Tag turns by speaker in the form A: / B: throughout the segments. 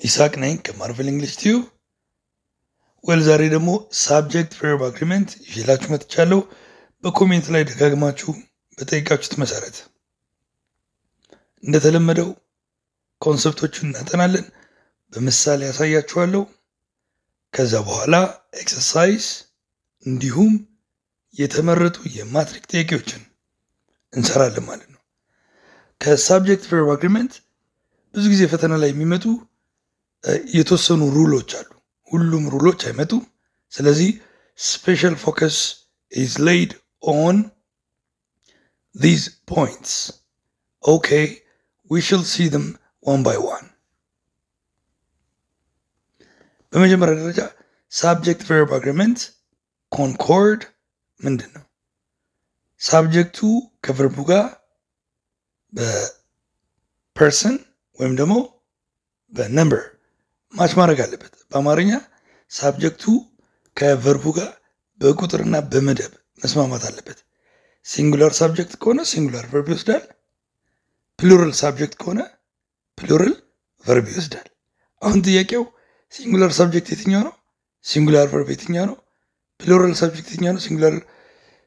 A: ይስሐቅ ነኝ ከማርቨል እንግሊሽ ቲዩብ። ወል ዛሬ ደግሞ ሳብጀክት ቨርብ አግሪመንት ይዤላችሁ መጥቻለሁ። በኮሜንት ላይ ደጋግማችሁ በጠይቃችሁት መሰረት እንደተለመደው ኮንሰፕቶቹን እናጠናለን። በምሳሌ ያሳያችኋለሁ። ከዛ በኋላ ኤክሰርሳይዝ እንዲሁም የተመረጡ የማትሪክ ጥያቄዎችን እንሰራለን ማለት ነው። ከሳብጀክት ቨርብ አግሪመንት ብዙ ጊዜ ፈተና ላይ የሚመጡ የተወሰኑ ሩሎች አሉ። ሁሉም ሩሎች አይመጡም። ስለዚህ ስፔሻል ፎከስ ኢዝ ሌይድ ኦን ዚዝ ፖይንትስ ኦኬ ዊ ሽል ሲ them ዋን ባይ ዋን። በመጀመሪያ ደረጃ ሳብጀክት ቨርብ አግሪመንት ኮንኮርድ ምንድን ነው? ሳብጀክቱ ከቨርቡ ጋር በፐርሰን ወይም ደግሞ በነምበር ማች ማድረግ አለበት። በአማርኛ ሳብጀክቱ ከቨርቡ ጋር በቁጥርና በመደብ መስማማት አለበት። ሲንጉላር ሳብጀክት ከሆነ ሲንጉላር ቨርብ ይወስዳል። ፕሉራል ሳብጀክት ከሆነ ፕሉራል ቨርብ ይወስዳል። አሁን ጥያቄው ሲንጉላር ሳብጀክት የትኛው ነው? ሲንጉላር ቨርብ የትኛው ነው? ፕሉራል ሳብጀክት የትኛው ነው? ሲንጉላር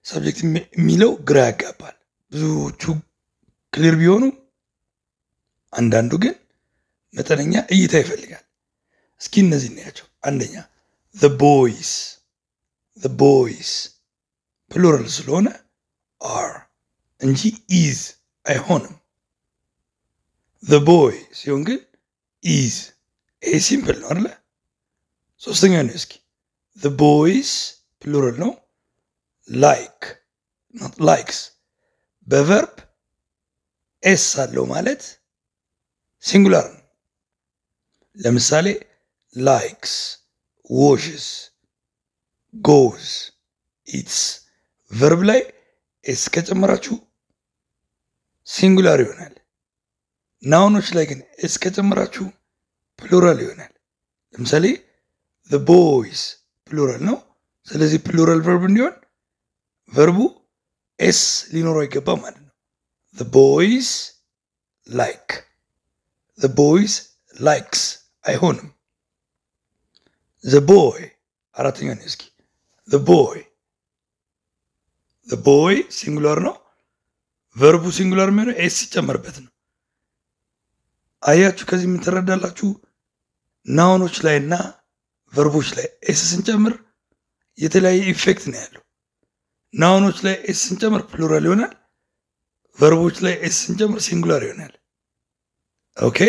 A: ሳብጀክት የሚለው ግራ ያጋባል። ብዙዎቹ ክሊር ቢሆኑ አንዳንዱ ግን መጠነኛ እይታ ይፈልጋል። እስኪ እነዚህ እናያቸው። አንደኛ the boys the boys ፕሉራል ስለሆነ are እንጂ is አይሆንም። the boy ሲሆን ግን is ይሄ ሲምፕል ነው አይደለ? ሶስተኛ ነው። እስኪ the boys ፕሉራል ነው። like not likes በቨርብ ኤስ አለው ማለት ሲንጉላር ነው። ለምሳሌ ላይክስ፣ ዎሽስ፣ ጎዝ፣ ኢትስ ቨርብ ላይ ኤስ ከጨመራችሁ ሲንጉላር ይሆናል። ናውኖች ላይ ግን ኤስ ከጨመራችሁ ፕሉራል ይሆናል። ለምሳሌ the boys ፕሉራል ነው። ስለዚህ ፕሉራል ቨርብ እንዲሆን ቨርቡ ኤስ ሊኖረው አይገባም ማለት ነው። the boys like the boys likes አይሆንም። the boy አራተኛ ነው። እስኪ the boy the boy ሲንጉላር ነው። ቨርቡ ሲንጉላር የሚሆነው ኤስ ሲጨመርበት ነው። አያችሁ፣ ከዚህ የምትረዳላችሁ ናውኖች ላይ እና ቨርቦች ላይ ኤስ ስንጨምር የተለያየ ኢፌክት ነው ያለው። ናውኖች ላይ ኤስ ስንጨምር ፕሉራል ይሆናል። ቨርቦች ላይ ኤስ ስንጨምር ሲንጉላር ይሆናል። ኦኬ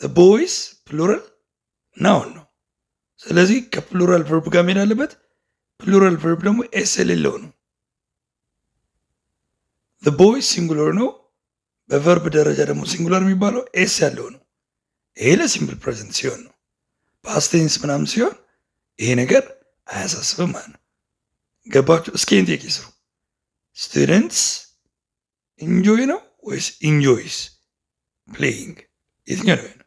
A: ቦይስ ፕሉራል ናውን ነው። ስለዚህ ከፕሉራል ቨርብ ጋር መሄድ አለበት። ፕሉራል ቨርብ ደግሞ ኤስ የሌለው ነው። ቦይስ ሲንጉላር ነው። በቨርብ ደረጃ ደግሞ ሲንጉላር የሚባለው ኤስ ያለው ነው። ይሄ ለሲምፕል ፕሬዘንት ሲሆን ነው። ፓስቴንስ ምናምን ሲሆን ይሄ ነገር አያሳስብም ማለት ነው። ገባችሁ? እስኪ ጥያቄ ስሩ። ስቱደንትስ ኢንጆይ ነው ወይስ ኢንጆይስ ፕሌይንግ? የትኛው ነው?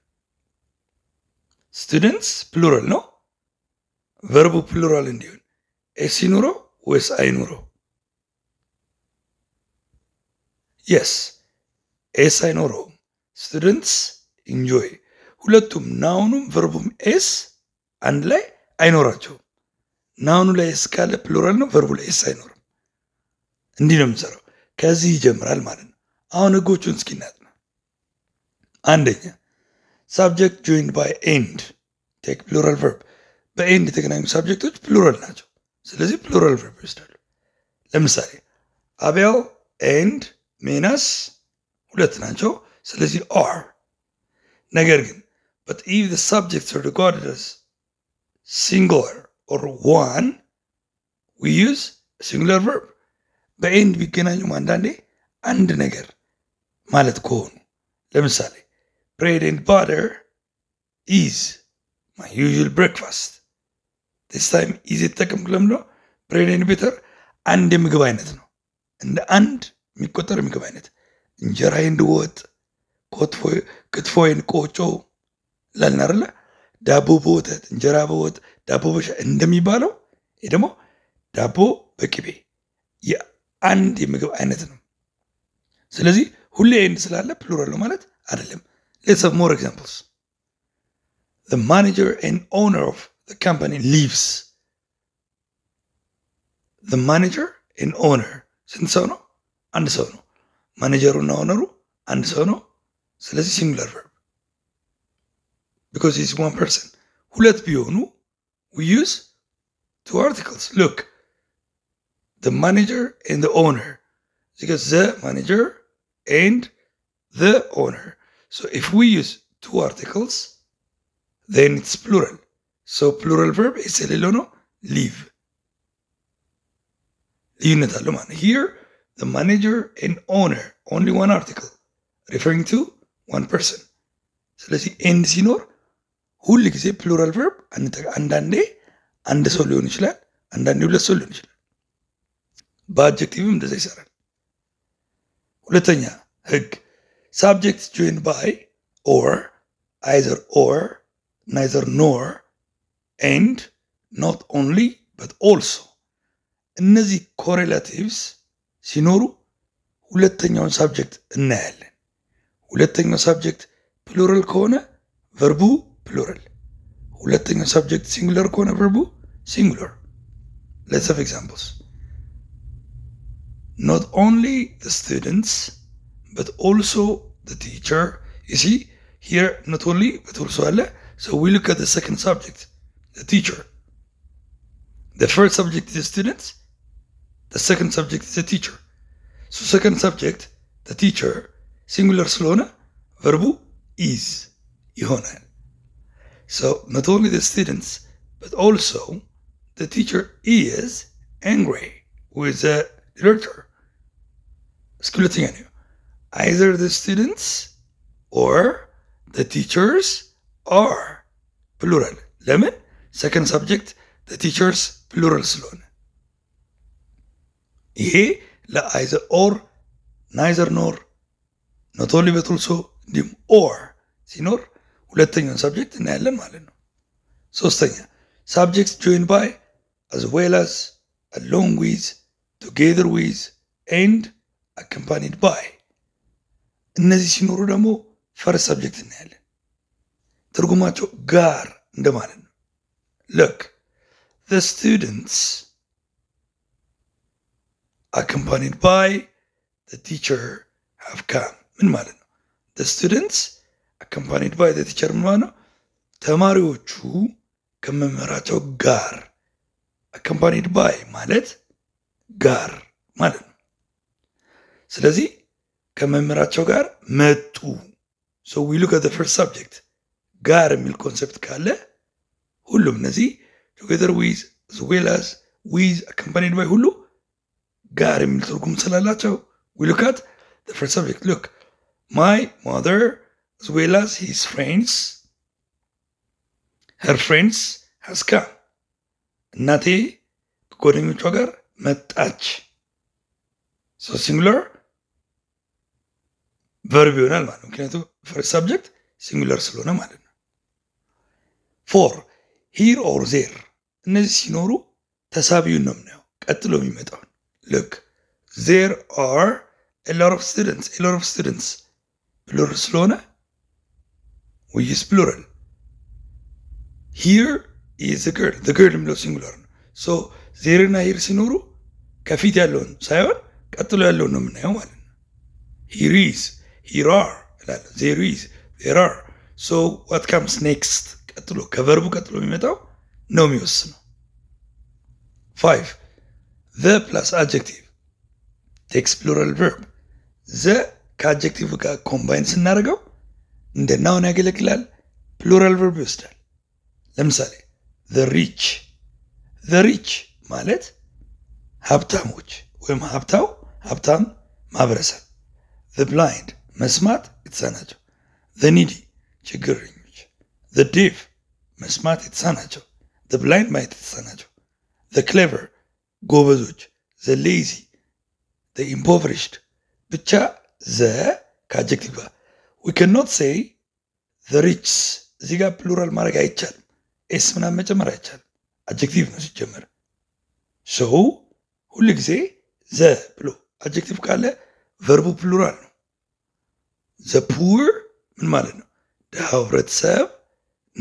A: ስቱደንትስ ፕሉራል ነው። ቨርቡ ፕሉራል እንዲሆን ኤስ ይኑረው ወይስ አይኑረው? የስ ኤስ አይኖረውም። ስቱደንትስ ኢንጆይ ሁለቱም ናውኑም ቨርቡም ኤስ አንድ ላይ አይኖራቸውም። ናውኑ ላይ ኤስ ካለ ፕሉራል ነው፣ ቨርቡ ላይ ኤስ አይኖርም። እንዲህ ነው የምንሰራው። ከዚህ ይጀምራል ማለት ነው። አሁን ህጎቹን እስኪ እናጥና። አንደኛ ሳብጀክት ጆይንድ ባይ ኤንድ ቴክ ፕሉራል ቨርብ። በኤንድ የተገናኙ ሳብጀክቶች ፕሉራል ናቸው። ስለዚህ ፕሉራል ቨርብ ይወስዳሉ። ለምሳሌ አቤል ኤንድ ሜናስ ሁለት ናቸው። ስለዚህ አር። ነገር ግን but if the subjects are regarded as singular or one we use a በኤንድ ቢገናኙም አንዳንዴ አንድ ነገር ማለት ከሆኑ ለምሳሌ bread and butter is my usual breakfast this time is የተጠቀምኩ ለምንድን ነው bread and butter አንድ የምግብ አይነት ነው። እንደ አንድ የሚቆጠር የምግብ አይነት። እንጀራ ኤንድ ወጥ ክትፎ ኤንድ ቆጮ ላልን አይደለ ዳቦ በወተት እንጀራ በወጥ ዳቦ በሻይ እንደሚባለው ይህ ደግሞ ዳቦ በቅቤ የአንድ የምግብ አይነት ነው። ስለዚህ ሁሌ ኤንድ ስላለ ፕሉራል ነው ማለት አይደለም። ሌትስ ሞር ኤግዛምፕልስ the manager and owner of the company leaves the manager and owner ስንት ሰው ነው? አንድ ሰው ነው። ማኔጀሩ እና ኦነሩ አንድ ሰው ነው። ስለዚህ ሲንጉለር ቨርብ because he's one person ሁለት ቢሆኑ we use two articles look the manager and the owner because the manager and the owner so if we use two articles then it's plural so plural verb is የሌለው ነው leave ልዩነት አለው ማለት here the manager and owner only one article referring to one person ስለዚህ ኤንድ ሲኖር ሁል ጊዜ ፕሉራል ቨርብ አንዳንዴ አንድ ሰው ሊሆን ይችላል፣ አንዳንዴ ሁለት ሰው ሊሆን ይችላል። በአጀክቲቭም እንደዛ ይሰራል። ሁለተኛ ህግ ሳብጀክት ጆይን ባይ ኦር አይዘር ኦር ናይዘር ኖር ኤንድ ኖት ኦንሊ በት ኦልሶ እነዚህ ኮሬላቲቭስ ሲኖሩ ሁለተኛውን ሳብጀክት እናያለን። ሁለተኛው ሳብጀክት ፕሉራል ከሆነ ቨርቡ ፕሉራል፣ ሁለተኛው ሳብጀክት ሲንጉለር ከሆነ ቨርቡ ሲንጉለር። ሌትስ ሃቭ ኤግዛምፕልስ not only the students but also the teacher you see here not only but also አለ so we look at the second subject the teacher the first subject is the students the second subject is the teacher so second subject the teacher singular ስለሆነ verbu is ይሆናል so not only the students but also the teacher is angry with the director እስኪ ሁለተኛ ነው either the students or the teachers are plural ለምን subject the teachers plural ስለሆነ ይሄ ለአይዘር ኦር ናይዘር ኖር በት ኦልሶ እንዲሁም ኦር ሲኖር ሁለተኛውን ሳብጀክት እናያለን ማለት ነው። ሶስተኛ ሳብጀክት ጆይን ባይ አዝ ዌል አዝ አሎንግ ዊዝ ቱጌዘር ዊዝ ኤንድ አካምፓኒድ ባይ እነዚህ ሲኖሩ ደግሞ ፈርስት ሳብጀክት እናያለን። ትርጉማቸው ጋር እንደማለት ነው። ልክ the students accompanied by the teacher have come ምን ማለት ነው? the students accompanied by the teacher ምን ማለት ነው? ተማሪዎቹ ከመምህራቸው ጋር accompanied by ማለት ጋር ማለት ነው። ስለዚህ ከመምህራቸው ጋር መጡ። so we look at the first subject ጋር የሚል ኮንሰፕት ካለ ሁሉም እነዚህ ቱጌዘር ዊዝ as well as with accompanied by ሁሉ ጋር የሚል ትርጉም ስላላቸው we look at the first subject look my mother as well as his friends her friends has come እናቴ ከጓደኞቿ ጋር መጣች so singular ቨርብ ይሆናል ማለት ነው ምክንያቱም ፈርስት ሳብጀክት ሲንጉለር ስለሆነ ማለት ነው ፎር ሂር ኦር ዜር እነዚህ ሲኖሩ ተሳቢውን ነው የምናየው ቀጥሎ የሚመጣውን ልክ ዜር አር ሎት ኦፍ ስቱደንትስ ሎት ኦፍ ስቱደንትስ ፕሉራል ስለሆነ ዊይስ ፕሉራል ሂር ኢዝ ግርል ግርል የሚለው ሲንጉለር ነው ሶ ዜርና ሂር ሲኖሩ ከፊት ያለውን ሳይሆን ቀጥሎ ያለውን ነው የምናየው ማለት ነው ሂር ኢዝ ሂር አር እላለሁ ዜር ኢዝ ዜር አር ሶ ዋት ካምስ ኔክስት ቀጥሎ ከቨርቡ ቀጥሎ የሚመጣው ነው የሚወስነው። ፋይቭ ዘ ፕላስ አጀክቲቭ ቴክስ ፕሉራል ቨርብ ዘ ከአጀክቲቭ ጋር ኮምባይን ስናደርገው እንደ ናውን ያገለግላል ፕሉራል ቨርብ ይወስዳል። ለምሳሌ ዘ ሪች ዘ ሪች ማለት ሀብታሞች ወይም ሀብታው ሀብታም ማህበረሰብ። ዘ ብላይንድ መስማት የተሳናቸው። ዘ ኒዲ ችግረኞች ዘ ዴፍ መስማት የተሳናቸው ዘ ብላይንድ ማየት የተሳናቸው ዘ ክሌቨር ጎበዞች ዘ ሌዚ ዘ ኢምፖቨሪሽድ ብቻ ዘ ከአጀክቲቭ ጋር ዊ ከኖት ሴይ ዘ ሪችስ እዚህ ጋር ፕሉራል ማድረግ አይቻልም ኤስ ምናምን መጨመር አይቻልም አጀክቲቭ ነው ሲጀመር ሰው ሁል ጊዜ ዘ ብሎ አጀክቲቭ ካለ ቨርቡ ፕሉራል ነው ዘ ፑር ምን ማለት ነው ድሃው ህብረተሰብ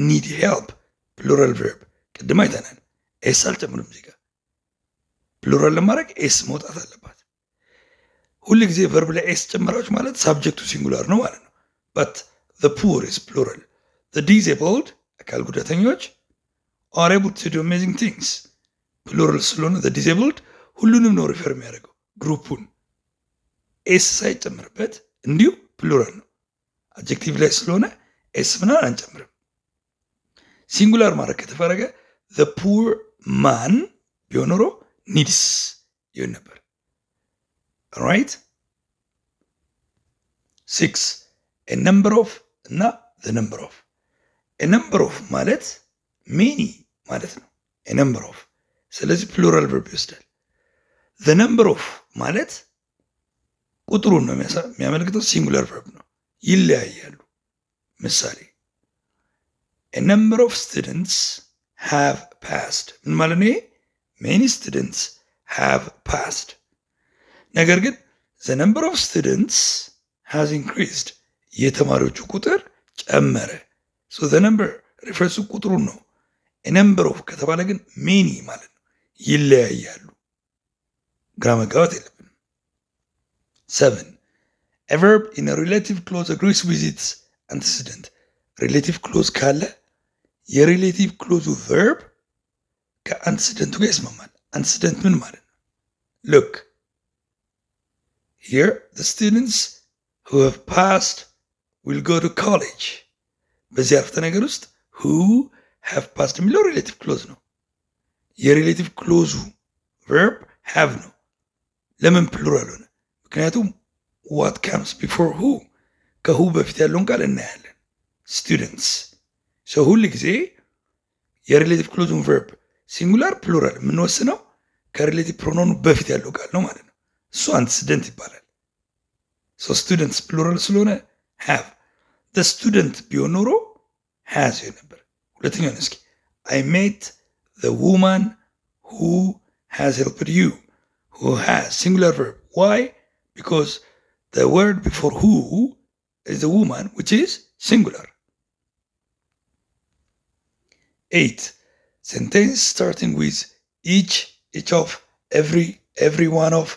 A: ኒድ ሄልፕ ፕሉራል ቨርብ ቅድም አይተናል። ኤስ አልጨምርም እዚህ ጋር ፕሉራል ለማድረግ ኤስ መውጣት አለባት። ሁል ጊዜ ቨርብ ላይ ኤስ ጨመራችሁ ማለት ሳብጀክቱ ሲንጉላር ነው ማለት ነው። በት ዘ ፑር ኢዝ ፕሉራል ዘ ዲዜብልድ አካል ጉዳተኞች አር ኤብል ቱ ዱ አሜዚንግ ቲንግስ ፕሉራል ስለሆነ ዘ ዲዜብልድ ሁሉንም ነው ሪፈር የሚያደርገው ግሩፑን ኤስ ሳይጨምርበት እንዲሁ ፕሉራል ነው። አጀክቲቭ ላይ ስለሆነ ኤስ ምናምን አንጨምርም። ሲንጉላር ማድረግ ከተፈረገ ፑር ማን ቢሆን ኖሮ ኒድስ ይሆን ነበር። ራይት ሲክስ ነምበር ኦፍ እና ነምበር ኦፍ ነምበር ኦፍ ማለት ሜኒ ማለት ነው። ነምበር ኦፍ ስለዚህ ፕሉራል ቨርብ ይወስዳል። ነምበር ኦፍ ማለት ቁጥሩን ነው የሚያመለክተው። ሲንጉላር ቨርብ ነው። ይለያያሉ። ምሳሌ ነምበር ኦፍ ስቱደንትስ ሃቭ ፓስድ ምን ማለት ነው? ሜኒ ስቱደንትስ ሃቭ ፓስድ። ነገር ግን ዘ ነምበር ኦፍ ስቱደንትስ ሃዝ ኢንክሪዝድ የተማሪዎቹ ቁጥር ጨመረ። ሶ ዘ ነምበር ሪፈረንሱ ቁጥሩን ነው። ነምበር ኦፍ ከተባለ ግን ሜኒ ማለት ነው። ይለያያሉ። ግራ መጋባት የለብንም። ሰቨን A verb in a relative clause agrees with its antecedent. ሪሌቲቭ ክሎዝ ካለ የሪሌቲቭ ክሎዙ ቨርብ ከአንትሲደንቱ ጋር ይስማማል። አንትሲደንት ምን ማለት ነው? ሉክ ሂር the students who have passed will go to college. በዚህ አረፍተ ነገር ውስጥ who have passed የሚለው ሪሌቲቭ ክሎዝ ነው። የሪሌቲቭ ክሎዙ ቨርብ have ነው። ለምን ፕሉራል ሆነ? ምክንያቱም ዋት ካምስ ቢፎር ሁ ከሁ በፊት ያለውን ቃል እናያለን። ስቱደንትስ ሰው ሁል ጊዜ የሪሌቲቭ ክሎዙን ቨርብ ሲንጉላር ፕሉራል የምንወስነው ከሪሌቲቭ ፕሮኖኑ በፊት ያለው ቃል ነው ማለት ነው። እሱ አንትስደንት ይባላል። ሶ ስቱደንትስ ፕሉራል ስለሆነ ሃቭ ደ ስቱደንት ቢሆን ኖሮ ሃዝ ይሆን ነበር። ሁለተኛውን እስኪ አይ ሜት ዘ ውማን ሁ ሃዝ ሄልፕድ ዩ ሁ ሃዝ ሲንጉላር ቨርብ ዋይ ቢኮዝ the word before who is the woman, which is singular. Eight, sentence starting with each, each of, every, every one of,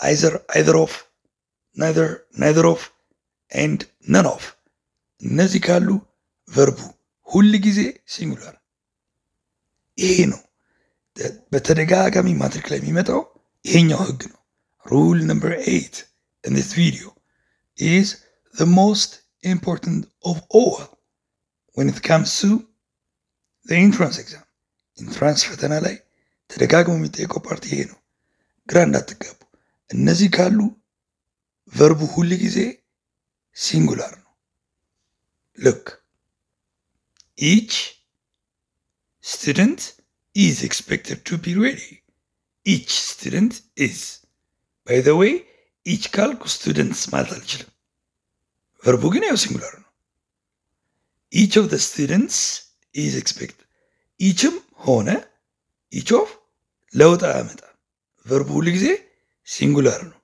A: either, either of, neither, neither of, and none of. እነዚህ ካሉ ቨርቡ ሁል ጊዜ ሲንጉላር። ይሄ ነው በተደጋጋሚ ማትሪክ ላይ የሚመጣው ይሄኛው ህግ ነው። ሩል ነምበር ኤይት in this video is the most important of all when it comes to entrance exam. ኢንትራንስ ፈተና ላይ ተደጋግሞ የሚጠየቀው ፓርቲ ይሄ ነው። ግራ እንዳትጋቡ። እነዚህ ካሉ ቨርቡ ሁል ጊዜ ሲንጉላር ነው። ልክ ኢች ስቱደንት ኢዝ ኤክስፔክትድ ቱ ቢ ሬዲ ኢች ስቱደንት ኢዝ ባይ ዘ ዌይ ኢች ካልኩ ስቱደንትስ ማለት አልችልም። ቨርቡ ግን ያው ሲንጉላር ነው። ኢች ኦፍ ዘ ስቱደንትስ ኢዝ ኤክስፔክት ኢችም ሆነ ኢች ኦፍ ለውጥ አያመጣም። ቨርቡ ሁሉ ጊዜ ሲንጉላር ነው።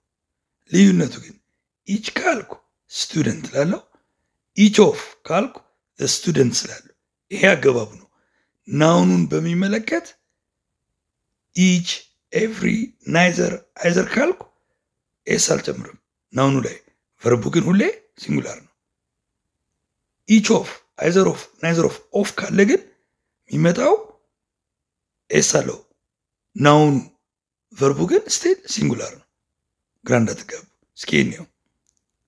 A: ልዩነቱ ግን ኢች ካልኩ ስቱደንት ላለው፣ ኢች ኦፍ ካልኩ ስቱደንት ስላለው ይሄ አገባቡ ነው። ናውኑን በሚመለከት ኢች፣ ኤቭሪ፣ ናይዘር፣ አይዘር ካልኩ ኤስ አልጨምርም ናውኑ ላይ። ቨርቡ ግን ሁሌ ሲንጉላር ነው። ኢች ኦፍ፣ አይዘር ኦፍ፣ ኦፍ ካለ ግን የሚመጣው ኤስ አለው ናውኑ። ቨርቡ ግን ስቲል ሲንጉላር ነው። ግራ እንዳትጋቡ። እስኪ እንየው።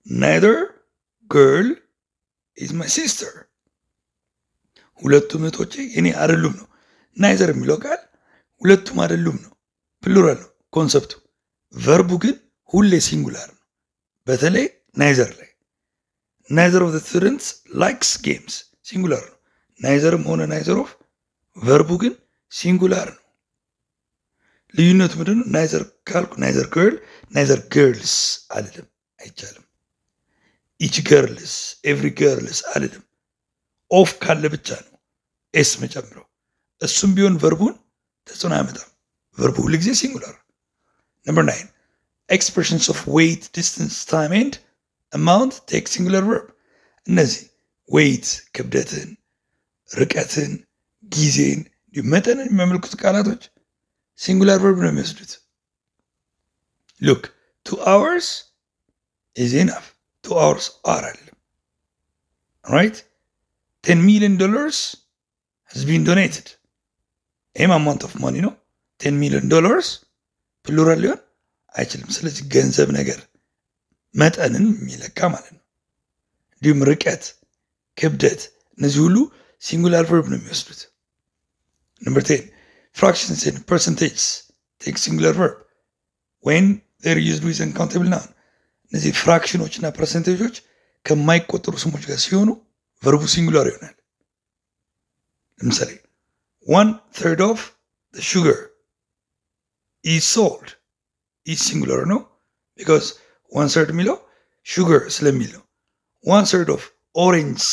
A: ናይዘር ገርል ኢዝ ማይ ሲስተር። ሁለቱም እህቶቼ የኔ አይደሉም ነው። ናይዘር የሚለው ቃል ሁለቱም አይደሉም ነው። ፕሉራል ነው ኮንሰፕቱ። ቨርቡ ግን ሁሌ ሲንጉላር ነው። በተለይ ናይዘር ላይ ናይዘር ኦፍ ስቱደንትስ ላይክስ ጌምስ ሲንጉላር ነው። ናይዘርም ሆነ ናይዘር ኦፍ ቨርቡ ግን ሲንጉላር ነው። ልዩነቱ ምንድን ነው? ናይዘር ካልኩ ናይዘር ገርል ናይዘር ገርልስ አልልም፣ አይቻልም። ኢች ገርልስ ኤቭሪ ገርልስ አልልም። ኦፍ ካለ ብቻ ነው ኤስ መጨምረው። እሱም ቢሆን ቨርቡን ተጽዕኖ አያመጣም። ቨርቡ ሁል ጊዜ ሲንጉላር። ነምበር ናይን ኤክስፕሬሽንስ ኦፍ ዌይት ዲስተንስ ታይም ኤንድ አማውንት ቴክ ሲንጉላር ቨርብ። እነዚህ ዌይት ክብደትን፣ ርቀትን፣ ጊዜን እንዲሁም መጠንን የሚያመልክቱ ቃላቶች ሲንጉላር ቨርብ ነው የሚወስዱት። ሉክ ቱ አወርስ ኢዝ ኢናፍ ቱ አወርስ አር አይደለም። ራይት ቴን ሚሊዮን ዶላርስ has been donated ይህም አማውንት ኦፍ ማኒ ነው። ቴን ሚሊዮን ዶላርስ ፕሉራል ሊሆን አይችልም። ስለዚህ ገንዘብ ነገር መጠንን የሚለካ ማለት ነው። እንዲሁም ርቀት፣ ክብደት እነዚህ ሁሉ ሲንጉላር ቨርብ ነው የሚወስዱት። ነምበር ቴን ፍራክሽንስ ኤንድ ፐርሰንቴጅስ ቴክ ሲንጉላር ቨርብ ወይን ር ዩዝድ ዊዝ አንካውንተብል ናውን። እነዚህ ፍራክሽኖች እና ፐርሰንቴጆች ከማይቆጠሩ ስሞች ጋር ሲሆኑ ቨርቡ ሲንጉላር ይሆናል። ለምሳሌ ዋን ተርድ ኦፍ ሹገር ኢዝ ሶልድ ኢዝ ሲንጉላር ነው ቢካዝ ዋን ሰርድ የሚለው ሹገር ስለሚል ነው። ዋን ሰርድ ኦፍ ኦሬንጅስ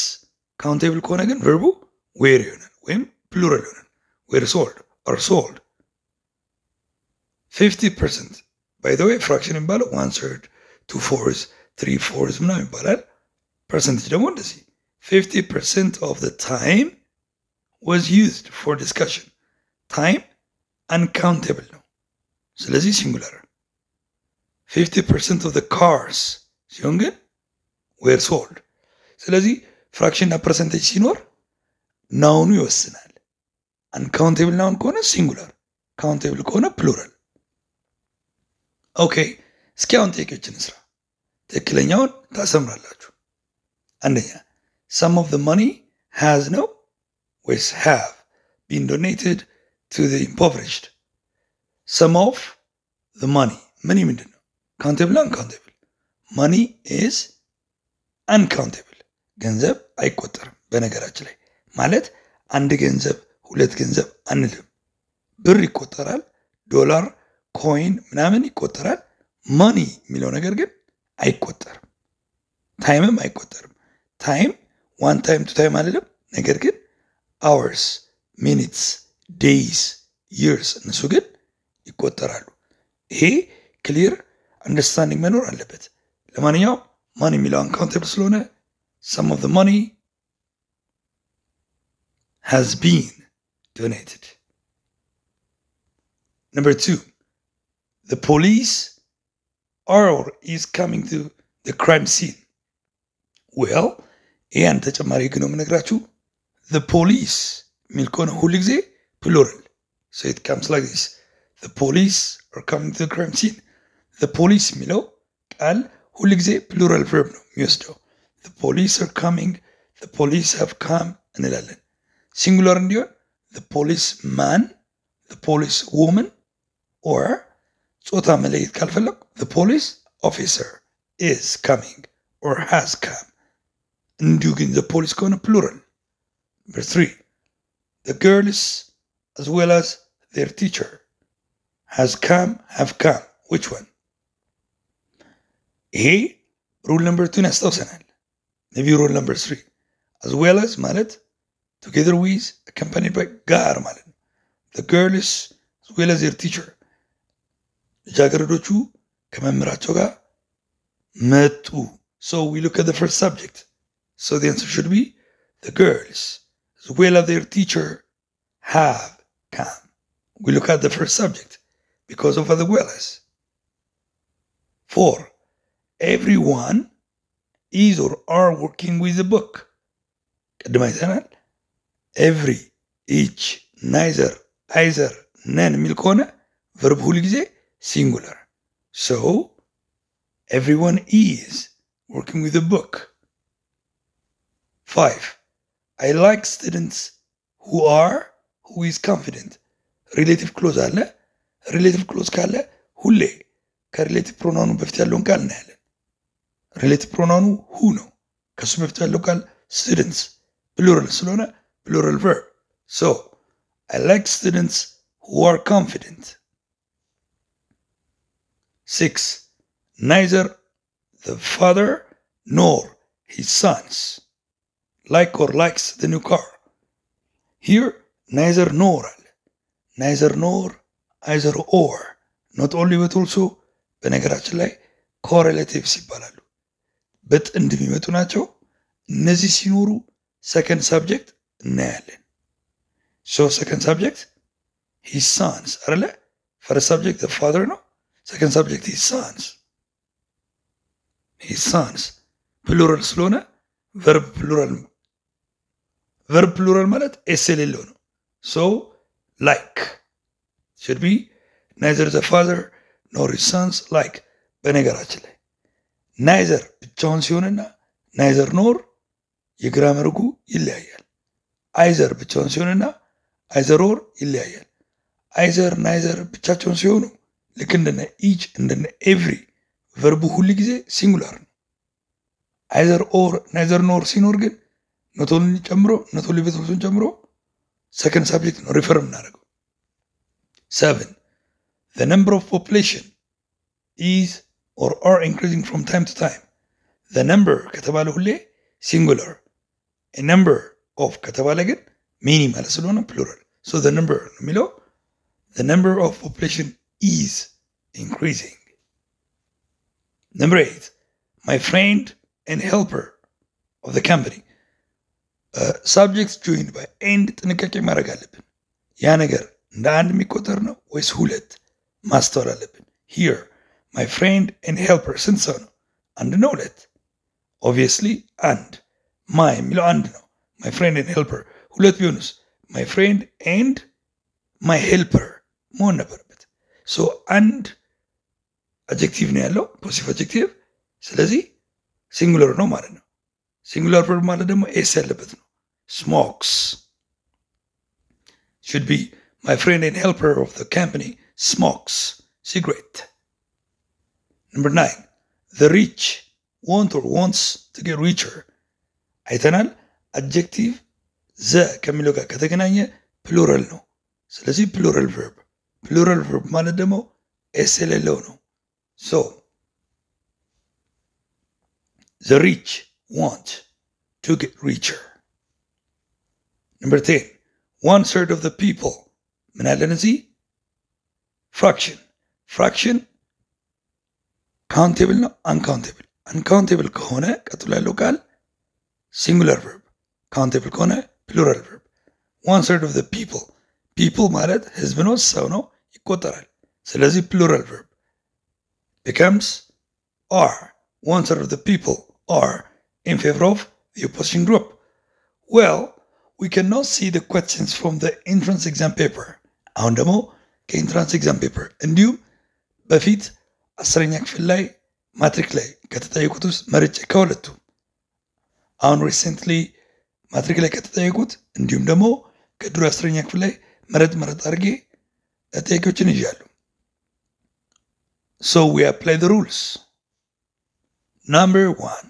A: ካውንቴብል ከሆነ ግን ቨርቡ ዌር ይሆናል ወይም ፕሉራል ይሆናል። ዌር ሶልድ ኦር ሶልድ። ፊፍቲ ፐርሰንት ባይ ዘ ዌይ ፍራክሽን የሚባለው ዋን ሰርድ፣ ቱ ፎርዝ፣ ትሪ ፎርዝ ምናምን ይባላል። ፐርሰንቴጅ ደግሞ እንደዚህ ፊፍቲ ፐርሰንት ኦፍ ዘ ታይም ዋዝ ዩዝድ ፎር ዲስካሽን። ታይም አንካውንቴብል ነው፣ ስለዚህ ሲንጉላር 50 ፐርሰንት ኦፍ ካርስ ሲሆን ግን ዌር ሶልድ። ስለዚህ ፍራክሽንና ፐርሰንቴጅ ሲኖር ናውኑ ይወስናል። አንካውንቴብል ናውን ከሆነ ሲንጉላር፣ ካውንቴብል ከሆነ ፕሉራል። ኦኬ፣ እስኪ አሁን ጥያቄዎችን እንስራ። ትክክለኛውን ታሰምራላችሁ። አንደኛ ሰም ኦፍ መኒ ሃዝ ነው ወይስ ሃቭ ቢን ዶኔትድ ቱ ኢምፖቨሪሽድ? ሰም ኦፍ መኒ መኒ ምንድን ነው? ካውንቴብል አንካውንቴብል? ማኒ ኢዝ አንካውንቴብል ገንዘብ አይቆጠርም። በነገራችን ላይ ማለት አንድ ገንዘብ ሁለት ገንዘብ አንልም። ብር ይቆጠራል፣ ዶላር፣ ኮይን ምናምን ይቆጠራል። ማኒ የሚለው ነገር ግን አይቆጠርም። ታይምም አይቆጠርም። ታይም ዋን ታይም ቱ ታይም አንልም። ነገር ግን አወርስ፣ ሚኒትስ፣ ዴይስ፣ ይርስ እነሱ ግን ይቆጠራሉ። ይሄ ክሊር አንደርስታንዲንግ መኖር አለበት። ለማንኛውም ማን የሚለው አንካውንተብል ስለሆነ ሰም ኦፍ ማኒ ሃዝ ቢን ዶኔትድ። ነምበር ቱ the police are or is coming to the crime scene. well ይህ አንድ ተጨማሪ ህግ ነው የምነግራችሁ። the police የሚል ከሆነ ሁል ጊዜ ፕሉራል so it comes like this the police are coming to the crime scene ፖሊስ የሚለው ቃል ሁል ጊዜ ፕሉራል ቨርብ ነው የሚወስደው። ፖሊስ አር ካሚንግ፣ ፖሊስ ሃቭ ካም እንላለን። ሲንጉላር እንዲሆን ፖሊስ ማን፣ ፖሊስ ውመን ኦር ጾታ መለየት ካልፈለግ ፖሊስ ኦፊሰር ኢዝ ካሚንግ ኦር ሃዝ ካም። እንዲሁ ግን ፖሊስ ከሆነ ፕሉራል። ነምበር ትሪ ገርልስ አዝ ዌል አዝ ዜር ቲቸር ሃዝ ካም ሃቭ ካም ዊች ዋን ይሄ ሩል ነምበር ቱን ያስታውሰናል። ነቢ ሩል ነምበር ስሪ አዝ ዌል አዝ ማለት ቱጌዘር ዊዝ አካምፓኒድ ባይ ጋር ማለት ነው። ገርልስ አዝ ዌል አዝ ዜር ቲቸር ልጃገረዶቹ ከመምህራቸው ጋር መጡ። ሶ ዊ ሉክ አት ዘ ፈርስት ሳብጀክት ሶ ዘ አንሰር ሹድ ቢ ዘ ገርልስ አዝ ዌል አዝ ዜር ቲቸር ሃቭ ካም ዊ ሉክ አት ዘ ፈርስት ሳብጀክት ቢኮዝ ኦፍ ዘ ዌል አዝ ፎር ኤቭሪዋን ኢዝ ኦር አር ወርኪንግ ዊዝ ቡክ ቅድም አይተናል። ኤቭሪ ኢች ናይዘር አይዘር ነን የሚል ከሆነ ቨርብ ሁል ጊዜ ሲንጉለር ሶ ኤቭሪዋን ኢዝ ወርኪንግ ዊዝ ቡክ ፋይቭ አይ ላይክ ስቱደንትስ ሁ አር ሁ ኢዝ ኮንፊደንት ሪሌቲቭ ክሎዝ አለ? ሪሌቲቭ ክሎዝ ካለ ሁሌ ከሪሌቲቭ ፕሮናኑ በፊት ያለውን ቃል እናያለን ሪሌቲቭ ፕሮናኑ ሁ ነው ከሱ በፊት ያለው ቃል ስቱደንትስ ፕሉራል ስለሆነ ፕሉራል ቨርብ ሶ አይ ላይክ ስቱደንትስ ሁ አር ኮንፊደንት ሲክስ ናይዘር the father nor his sons like or likes the new car. Here, neither nor አለ neither nor either or not only but also በነገራችን ላይ ኮሬሌቲቭስ ይባላሉ። በጥንድ የሚመጡ ናቸው። እነዚህ ሲኖሩ ሰከንድ ሳብጀክት እናያለን። ሶ ሰከንድ ሳብጀክት ሂዝ ሳንስ አለ። ፈርስት ሳብጀክት ፋዘር ነው። ሰከንድ ሳብጀክት ሂዝ ሳንስ ሂዝ ሳንስ ፕሉራል ስለሆነ ቨርብ ፕሉራል ቨርብ ፕሉራል ማለት ኤስ የሌለው ነው። ሶ ላይክ should be neither the father nor his sons like በነገራችን ላይ ናይዘር ብቻውን ሲሆንና ናይዘር ኖር የግራመር ሕጉ ይለያያል። አይዘር ብቻውን ሲሆንና አይዘር ኦር ይለያያል። አይዘር ናይዘር ብቻቸውን ሲሆኑ ልክ እንደነ ኢች እንደነ ኤቭሪ ቨርቡ ሁል ጊዜ ሲንጉላር ነው። አይዘር ኦር ናይዘር ኖር ሲኖር ግን ኖቶልን ጨምሮ ኖቶሊ ቤቶችን ጨምሮ ሰከንድ ሳብጀክት ነው ሪፈር የምናደርገው። Seven, the number of population is or are increasing from time to time. The number ከተባለ ሁሌ ሲንጉላር a number of ከተባለ ግን ሚኒ ማለት ስለሆነ ፕሉራል so the number ነው የሚለው the number of population is increasing. Number eight, my friend and helper of the company. Uh, subjects joined by end ጥንቃቄ ማድረግ አለብን። ያ ነገር እንደ አንድ የሚቆጠር ነው ወይስ ሁለት ማስተዋል አለብን። ሂር ማይ ፍሬንድ ኤንድ ሄልፐር ስንት ሰው ነው? አንድ ነው ሁለት? ኦብቪየስሊ አንድ። ማይ የሚለው አንድ ነው። ማይ ፍሬንድ ኤንድ ሄልፐር ሁለት ቢሆንስ? ማይ ፍሬንድ ኤንድ ማይ ሄልፐር መሆን ነበረበት። ሶ አንድ አጀክቲቭ ነው ያለው ፖሲቲቭ አጀክቲቭ። ስለዚህ ሲንጉለር ነው ማለት ነው። ሲንጉላር ቨርብ ማለት ደግሞ ኤስ ያለበት ነው። ስሞክስ should be my friend and helper of the company smokes cigarette. Number nine, the rich want or wants to get richer. አይተናል። አጀክቲቭ ዘ ከሚለው ጋር ከተገናኘ ፕሉራል ነው። ስለዚህ ፕሉራል ቨርብ ፕሉራል ቨርብ ማለት ደግሞ ኤስ የሌለው ነው። ሶ the rich want to get richer. Number 10, one third of the people ምን አለን እዚህ ፍራክሽን ፍራክሽን ካውንቴብል ነው አንካውንቴብል አንካውንቴብል ከሆነ ቀጥሎ ያለው ቃል ሲንጉላር ቨርብ ካውንቴብል ከሆነ ፕሉራል ቨርብ ዋን ሰርድ ኦፍ ፒፕል ፒፕል ማለት ህዝብ ነው ሰው ነው ይቆጠራል ስለዚህ ፕሉራል ቨርብ ቢካምስ አር ዋን ሰርድ ኦፍ ፒፕል አር ኢን ፌቨር ኦፍ the opposition group well we cannot see the questions from the entrance exam paper አሁን ደግሞ ከኢንትራንስ ኤግዛም ፔፐር እንዲሁም በፊት አስረኛ ክፍል ላይ ማትሪክ ላይ ከተጠየቁት ውስጥ መርጬ ከሁለቱ አሁን ሪሰንትሊ ማትሪክ ላይ ከተጠየቁት እንዲሁም ደግሞ ከድሮ አስረኛ ክፍል ላይ መረጥ መረጥ አድርጌ ጥያቄዎችን ይዣሉ። ሶ ዊ አፕላይ ዘ ሩልስ ናምበር ዋን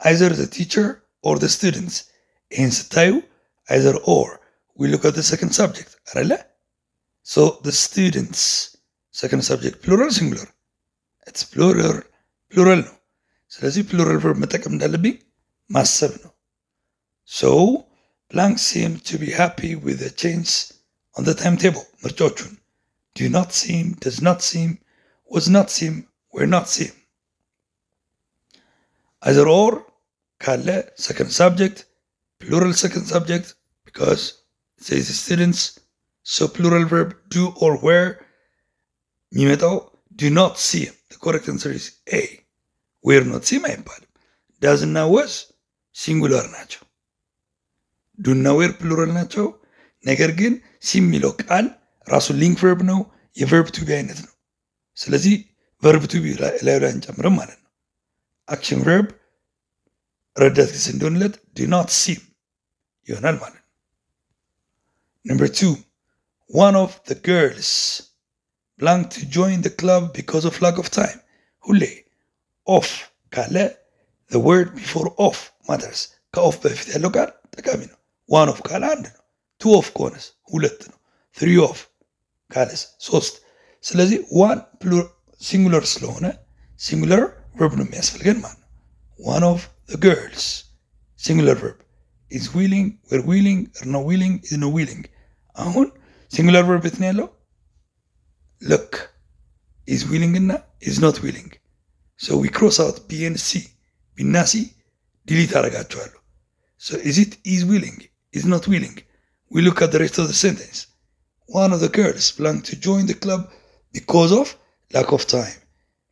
A: አይዘር ዘ ቲቸር ኦር ዘ ስቱደንትስ ይህን ስታዩ አይዘር ኦር we look at the second subject አይደለ so the students second subject plural singular it's plural plural ነው ስለዚህ plural verb መጠቀም እንዳለብኝ ማሰብ ነው so blank seem to be happy with the change on the timetable ምርጫዎቹን do not seem does not seem was not seem were not seem either or ካለ second subject plural second subject because it says students so plural verb do or were የሚመጣው do not see the correct answer is a were not see አይባልም does እና was ሲንጉላር ናቸው do እና were plural ናቸው ነገር ግን ሲ የሚለው ቃል ራሱ ሊንክ ቨርብ ነው የቨርብ ቱቢ አይነት ነው ስለዚህ ቨርብ ቱቢ ላዩ ላይ አንጨምርም ማለት ነው አክሽን ቨርብ ረዳት ጊዜ እንደሆንለት ዱ ኖት ሲም ይሆናል ማለት ነው Number two, one of the girls Blank to join the club because of lack of time. ሁሌ ኦፍ ካለ the word before off matters. ከኦፍ በፊት ያለው ቃል ጠቃሚ ነው። ዋን ኦፍ ካለ አንድ ነው። ቱ ኦፍ ከሆነስ ሁለት ነው። ትሪ ኦፍ ካለስ ሶስት። ስለዚህ ዋን ሲንጉለር ስለሆነ ሲንጉለር ቨርብ ነው የሚያስፈልገን ማለት ነው። ዋን ኦፍ girls ሲንጉለር ቨርብ is willing we're willing are not willing is not willing አሁን ሲንጉላር ቨርብ የት ነው ያለው ልክ ኢዝ ዊሊንግ እና ኢዝ ኖት ዊሊንግ ሶ ዊ ክሮስ አውት ቢ ኤንድ ሲ ቢና ሲ ዲሊት አደርጋቸዋለሁ So is it is willing? Is not willing? We look at the rest of the sentence. One of the girls planned to join the club because of lack of time.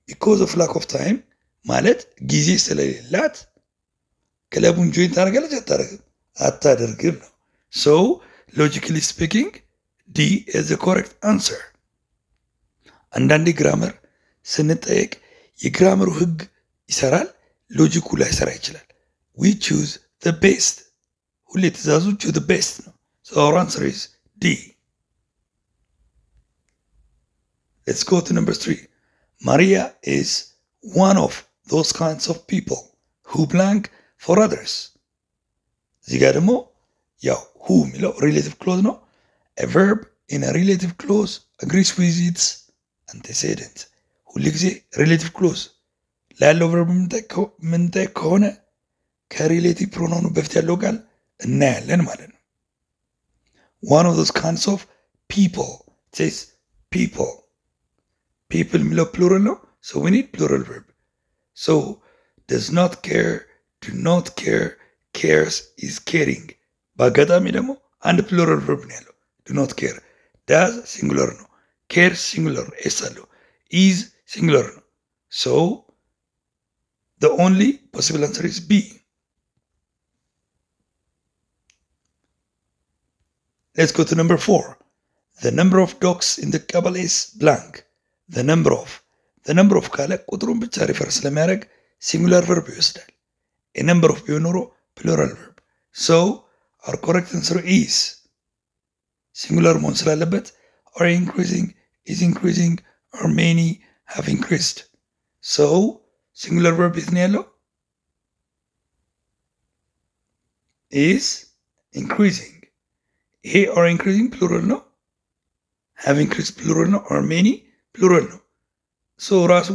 A: Because of lack of time ማለት ጊዜ ስለሌላት ክለቡን ጆይን ታደርጋለች አታደርግም? አታደርግም ነው። ሶ ሎጂካሊ ስፒኪንግ ዲ ኢዝ ዘ ኮሬክት አንሰር። አንዳንዴ ግራመር ስንጠየቅ የግራመሩ ህግ ይሰራል፣ ሎጂኩ ላይሰራ ይችላል። ዊ ቹዝ ዘ ቤስት። ሁሌ ትእዛዙ ቹዝ ዘ ቤስት ነው። ሶ አወር አንሰር ኢዝ ዲ። ሌትስ ጎ ቱ ነምበር ትሪ ማሪያ ኢዝ one of those kinds of people who blank for others እዚህ ጋር ደግሞ ያው ሁ የሚለው ሪሌቲቭ ክሎዝ ነው a verb in a relative clause agrees with its antecedent ሁል ጊዜ ሪሌቲቭ ክሎዝ ላይ ያለው ቨርብ የምንጠይቅ ከሆነ ከሪሌቲቭ ፕሮናውኑ በፊት ያለው ቃል እናያለን ማለት ነው one of those kinds of people says people people የሚለው ፕሉራል ነው So we need plural verb. So does not care, do not care, cares is caring. በአጋጣሚ ደግሞ አንድ ፕሉራል ቨርብ ነው ያለው ዱ ኖት ኬር። ዳዝ ሲንጉለር ነው። ኬር ሲንጉለር ኤስ አለው። ኢዝ ሲንጉለር ነው። ሶ the only possible answer is B. Let's go to number four. The number of dogs in the cabal is blank. The number of the number of ካለ ቁጥሩን ብቻ ሪፈር ስለሚያደርግ ሲንጉላር ቨርብ ይወስዳል። የነምበር ኦፍ ቢሆን ኖሮ ፕሉራል ቨርብ። ሶ አር ኮሬክት አንሰር ኢዝ ሲንጉላር መሆን ስላለበት አር ኢንክሪዚንግ ኢዝ ኢንክሪዚንግ አር ሜኒ ሃቭ ኢንክሪዝድ። ሶ ሲንጉላር ቨርብ የት ነው ያለው? ኢዝ ኢንክሪዚንግ። ይሄ አር ኢንክሪዚንግ ፕሉራል ነው። ሃቭ ኢንክሪዝድ ፕሉራል ነው። አር ሜኒ ፕሉራል ነው። ሶ ራሱ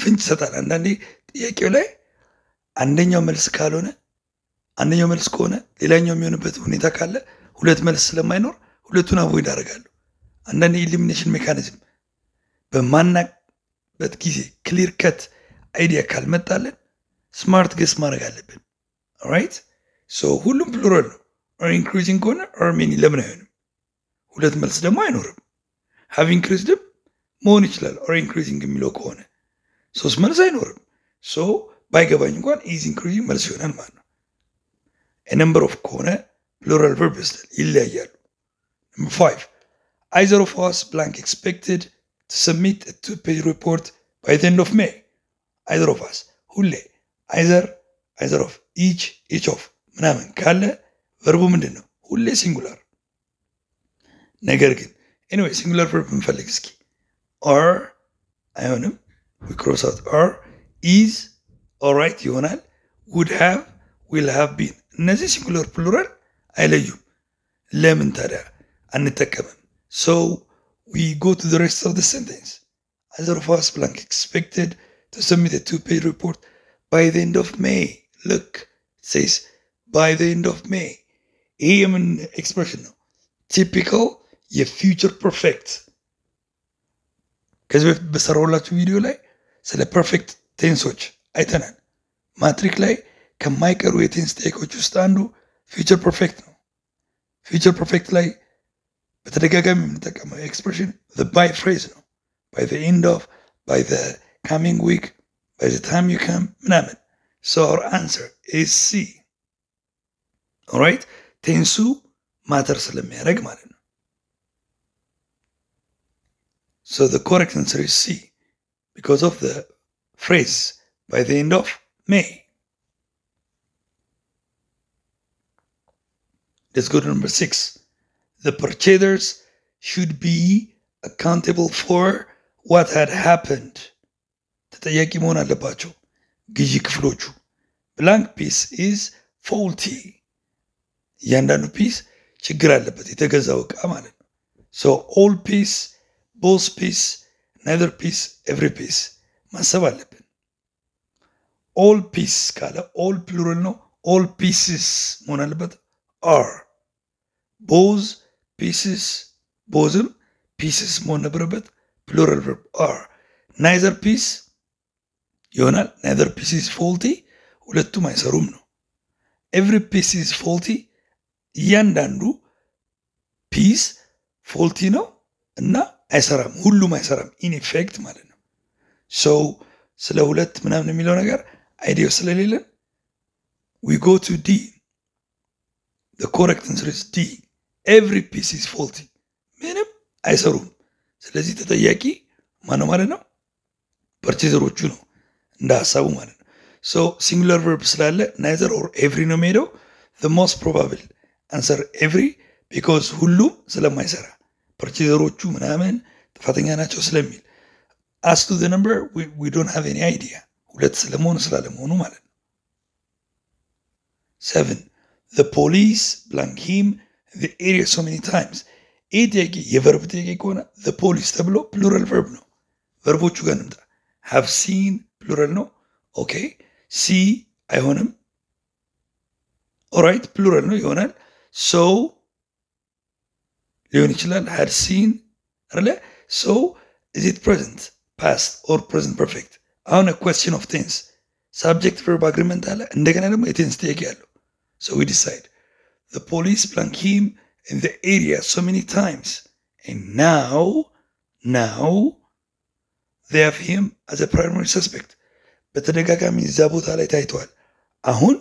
A: ፍንጭ ይሰጣል። አንዳንዴ ጥያቄው ላይ አንደኛው መልስ ካልሆነ አንደኛው መልስ ከሆነ ሌላኛው የሚሆንበት ሁኔታ ካለ ሁለት መልስ ስለማይኖር ሁለቱን አቮይድ አደርጋለሁ። አንዳንዴ ኢሊሚኔሽን ሜካኒዝም በማናቅበት ጊዜ ክሊር ከት አይዲያ ካልመጣለን ስማርት ገስ ማድረግ አለብን። ራይት ሶ ሁሉም ፕሉራል ነው። ኦር ኢንክሪዚንግ ከሆነ ኦር ሜኒ ለምን አይሆንም? ሁለት መልስ ደግሞ አይኖርም። ሃቭ ኢንክሪዝድም መሆን ይችላል። ኦር ኢንክሪዚንግ የሚለው ከሆነ ሶስት መልስ አይኖርም። ሶ ባይገባኝ እንኳን ኢዝ ኢንክሪዚንግ መልስ ይሆናል ማለት ነው። ነምበር ኦፍ ከሆነ ፕሉራል ቨርብ ይለያያሉ። ነምበር ፋይቭ አይዘር ኦፍ አስ ብላንክ ኤክስፔክትድ ቱ ሰሚት ቱ ፔጅ ሪፖርት ባይ ዘ ኤንድ ኦፍ ሜይ። አይዘር ኦፍ አስ ሁሌ አይዘር አይዘር ኦፍ ኢች ኢች ኦፍ ምናምን ካለ ቨርቡ ምንድን ነው? ሁሌ ሲንጉላር። ነገር ግን ኤኒዌይ ሲንጉላር ቨርብ እንፈልግ እስኪ ኦር አይሆንም። ዊ ክሮስ አውት ኦር ኢዝ ኦራይት ይሆናል። ውድ ሃቭ ዊል ሃቭ ቢን እነዚህ ሲንጉላር ፕሉራል አይለዩም። ለምን ታዲያ አንጠቀምም? ሶ ዊ ጎ ቱ ዘ ሬስት ኦፍ ዘ ሴንቴንስ አይዘር ኦፍ አስ ብላንክ ኤክስፔክትድ ቱ ሰሚት ቱ ፔጅ ሪፖርት ባይ ዘ ኤንድ ኦፍ ሜይ ልክ ሴስ ባይ ዘ ኤንድ ኦፍ ሜይ። ይሄ የምን ኤክስፕሬሽን ነው? ቲፒካል የፊውቸር ፐርፌክት ከዚህ በፊት በሰራሁላችሁ ቪዲዮ ላይ ስለ ፐርፌክት ቴንሶች አይተናል። ማትሪክ ላይ ከማይቀሩ የቴንስ ጥያቄዎች ውስጥ አንዱ ፊውቸር ፐርፌክት ነው። ፊውቸር ፐርፌክት ላይ በተደጋጋሚ የምንጠቀመው ኤክስፕሬሽን ባይ ፍሬዝ ነው። ባይ ዘ ኤንድ ኦፍ፣ ባይ ዘ ካሚንግ ዊክ፣ ባይ ዘ ታይም ዩ ካም ምናምን። ሶ አወር አንሰር ኢዝ ሲ። ኦራይት ቴንሱ ማተር ስለሚያደርግ ማለት ነው። So the correct answer is C because of the phrase by the end of May. Let's go to number six. The purchasers should be accountable for what had happened. ተጠያቂ መሆን አለባቸው ግዢ ክፍሎቹ። ብላንክ ፒስ ኢዝ ፎልቲ። እያንዳንዱ ፒስ ችግር አለበት የተገዛው ዕቃ ማለት ነው። ሶ ኦል ፒስ ቦስ ፒስ ናይዘር ፒስ ኤቭሪ ፒስ ማሰብ አለብን። ኦል ፒስ ካለ ኦል ፕሉራል ነው። ኦል ፒስስ መሆን አለበት አር። ቦዝ ፒስስ፣ ቦዝም ፒስስ መሆን ነበረበት ፕሉራል ቨርብ አር። ናይዘር ፒስ ይሆናል። ናይዘር ፒስ ኢዝ ፎልቲ፣ ሁለቱም አይሰሩም ነው። ኤቭሪ ፒስ ኢዝ ፎልቲ እያንዳንዱ ፒስ ፎልቲ ነው እና አይሰራም፣ ሁሉም አይሰራም። ኢን ኢፌክት ማለት ነው። ሰው ስለ ሁለት ምናምን የሚለው ነገር አይዲያው ስለሌለን ዊ ጎ ቱ ዲ ኮረክት አንሰር ኢዝ ዲ ኤቭሪ ፒስ ኢዝ ፎልቲ፣ ምንም አይሰሩም። ስለዚህ ተጠያቂ ማነው ማለት ነው? ፐርቼዘሮቹ ነው እንደ ሀሳቡ ማለት ነው። ሶ ሲንጉላር ቨርብ ስላለ ናይዘር ኦር ኤቭሪ ነው የሚሄደው። ሞስት ፕሮባብል አንሰር ኤቭሪ ቢኮዝ ሁሉም ስለማይሰራ ፐርቼዘሮቹ ምናምን ጥፋተኛ ናቸው ስለሚል አስ ቱ ነምበር ዊ ዶንት ሃቭ ኤኒ አይዲያ ሁለት ስለመሆኑ ስላለመሆኑ ማለት ነው። ሰቨን ዘ ፖሊስ ብላንክ ሂም ዘ ኤሪያ ሶ ሜኒ ታይምስ። ይህ ጥያቄ የቨርብ ጥያቄ ከሆነ ዘ ፖሊስ ተብሎ ፕሉራል ቨርብ ነው። ቨርቦቹ ጋር እንምጣ። ሃቭ ሲን ፕሉራል ነው። ኦኬ ሲ አይሆንም። ኦራይት ፕሉራል ነው ይሆናል። ሰው ሊሆን ይችላል። ሃድ ሲን አለ ሰው ኢዝ ኢት ፕሬዘንት ፓስት ኦር ፕሬዘንት ፐርፌክት። አሁን ኩዌስችን ኦፍ ቴንስ ሳብጀክት ቨርብ አግሪመንት አለ። እንደገና ደግሞ የቴንስ ጥያቄ አለው። ሶ ዊ ዲሳይድ ዘ ፖሊስ ብላንክ ሂም ኢን ዘ ኤሪያ ሶ ሜኒ ታይምስ ኤንድ ናው ናው they have him as a primary suspect በተደጋጋሚ እዛ ቦታ ላይ ታይተዋል። አሁን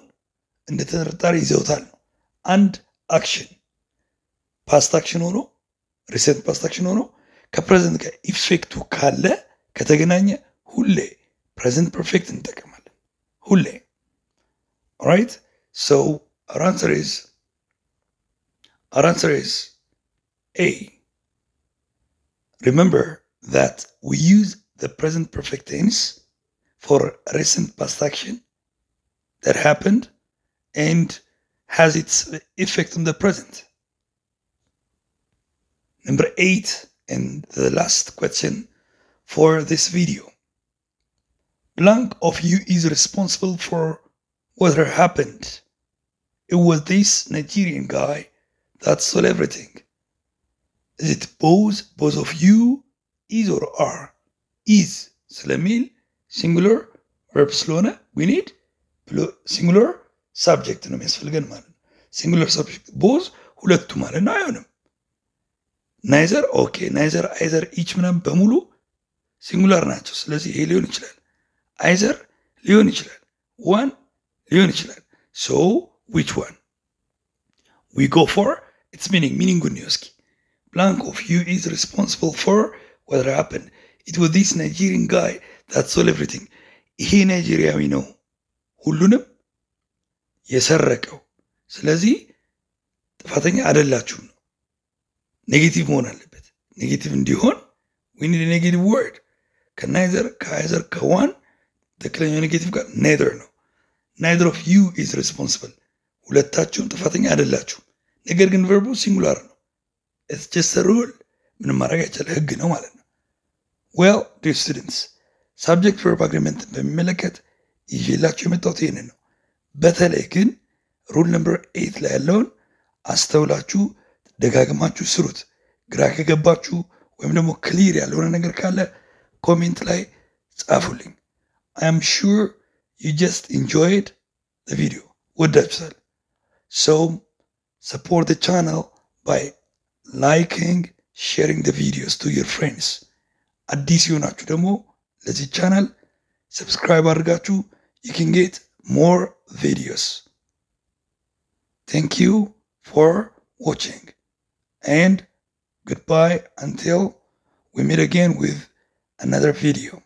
A: እንደ ተጠርጣሪ ይዘውታል ነው። አንድ አክሽን ፓስት አክሽን ሆኖ ሪሰንት ፓስት አክሽን ሆኖ ከፕሬዘንት ጋር ኢፌክቱ ካለ ከተገናኘ ሁሌ ፕሬዘንት ፐርፌክት እንጠቀማለን። ሁሌ ራይት ሶ our answer is our answer is A. Remember that we use the present perfect tense for recent past action that happened and has its effect on the present. Number eight, and the last question for this video. Blank of you is responsible for what happened. It was this Nigerian guy that stole everything. Is it both, both of you, is or are? ኢዝ ስለሚል ሲንጉለር ቨርብ ስለሆነ ዊ ኒድ ሲንጉለር ሳብጀክት ነው የሚያስፈልገን ማለት ነው። ሲንጉለር ሳብጀክት ቦዝ ሁለቱ ማለት ነው። አይሆንም። ናይዘር ኦኬ፣ ናይዘር አይዘር ኢች ምናምን በሙሉ ሲንጉላር ናቸው። ስለዚህ ይሄ ሊሆን ይችላል። አይዘር ሊሆን ይችላል። ዋን ሊሆን ይችላል። ሶ ዊች ዋን ዊ ጎ ፎር ኢትስ ሚኒንግ ሚኒንጉን ነው እስኪ ብላንክ ኦፍ ዩ ኢዝ ሪስፖንሲብል ፎር what happened. It was this Nigerian guy that stole everything. ይሄ ናይጄሪያዊ ነው ሁሉንም የሰረቀው። ስለዚህ ጥፋተኛ አይደላችሁም ነው። ኔጌቲቭ መሆን አለበት። ኔጌቲቭ እንዲሆን ዊ ኒድ ኔጌቲቭ ወርድ ከናይዘር ከአይዘር ከዋን ትክክለኛው ኔጌቲቭ ጋር ናይዘር ነው። ናይዘር ኦፍ ዩ ኢዝ ሪስፖንስብል ሁለታችሁም ጥፋተኛ አይደላችሁም። ነገር ግን ቨርቡ ሲንጉላር ነው። ጀስት ሩል ምንም ማድረግ አይቻልም፣ ህግ ነው ማለት ነው። ዌል ዲር ስቱደንትስ ሳብጀክት ቨርብ አግሪመንትን በሚመለከት ይዤላችሁ የመጣሁት ይህንን ነው። በተለይ ግን ሩል ነምበር ኤይት ላይ ያለውን አስተውላችሁ ደጋግማችሁ ስሩት። ግራ ከገባችሁ ወይም ደግሞ ክሊር ያልሆነ ነገር ካለ ኮሜንት ላይ ጻፉልኝ። አይ አም ሹር ዩ ጀስት ኢንጆይድ ቪዲዮ ወዳችሁታል። ሰውም ሰፖርት ቻናል ባይ ላይኪንግ ሼሪንግ ደ ቪዲዮስ ቱ ዩር ፍሬንድስ። አዲስ የሆናችሁ ደግሞ ለዚህ ቻናል ሰብስክራይብ አድርጋችሁ ዩ ካን ጌት ሞር ቪዲዮስ። ታንክ ዩ ፎር ዋቺንግ and goodbye until we meet again with another video.